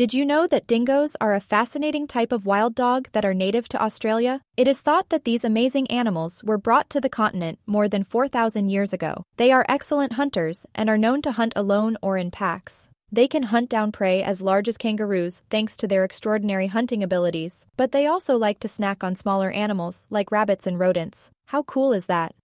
Did you know that dingoes are a fascinating type of wild dog that are native to Australia? It is thought that these amazing animals were brought to the continent more than 4,000 years ago. They are excellent hunters and are known to hunt alone or in packs. They can hunt down prey as large as kangaroos thanks to their extraordinary hunting abilities, but they also like to snack on smaller animals like rabbits and rodents. How cool is that?